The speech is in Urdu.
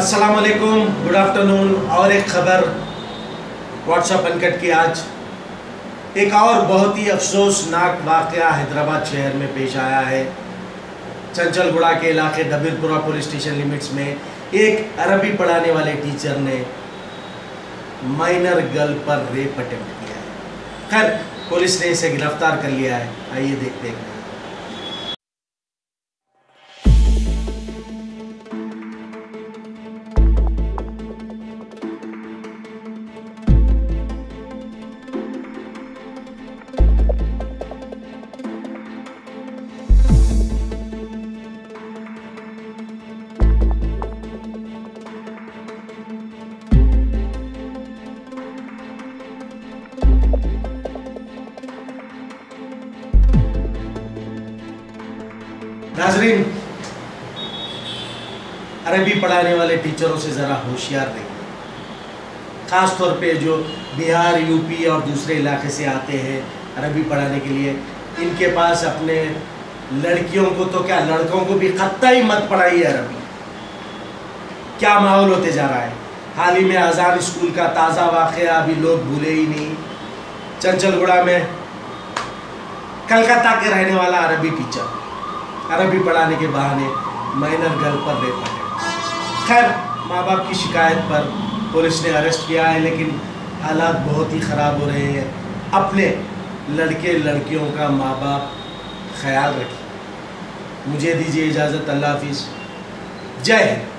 السلام علیکم، گڈ آفٹرنون، اور ایک خبر واٹس اپ انکٹ کی آج۔ ایک اور بہت ہی افسوسناک واقعہ حیدرآباد شہر میں پیش آیا ہے۔ چنچل گڑا کے علاقے ڈبیر پورہ پولیس اسٹیشن لیمٹس میں ایک عربی پڑھانے والے ٹیچر نے مائنر گرل پر ریپ اٹیمپٹ کیا ہے۔ خیر، پولیس نے اسے گرفتار کر لیا ہے۔ آئیے دیکھتے ہیں۔ ناظرین، عربی پڑھانے والے ٹیچروں سے ذرا ہوشیار رہیے۔ خاص طور پہ جو بہار، یو پی اور دوسرے علاقے سے آتے ہیں عربی پڑھانے کے لیے، ان کے پاس اپنے لڑکیوں کو تو کیا، لڑکوں کو بھی خطہ ہی مت پڑھائیے عربی۔ کیا ماحول ہوتے جا رہا ہے؟ حال ہی میں آزاد اسکول کا تازہ واقعہ ابھی لوگ بھولے ہی نہیں۔ چنچل گڑا میں کلکتہ کے رہنے والا عربی ٹیچر۔ عربی پڑھانے کے بہانے مائنر گرل پر ریپ اٹیمپٹ خیر، ماں باپ کی شکایت پر پولیس نے اریسٹ کیا ہے، لیکن حالات بہت ہی خراب ہو رہے ہیں۔ اپنے لڑکے، لڑکیوں کا ماں باپ خیال رکھیں مجھے دیجیے اجازت، اللہ حافظ۔ جے ہند۔